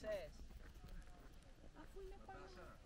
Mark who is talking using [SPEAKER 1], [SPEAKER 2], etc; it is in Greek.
[SPEAKER 1] Μωυσές.
[SPEAKER 2] Αφού είναι παλιό.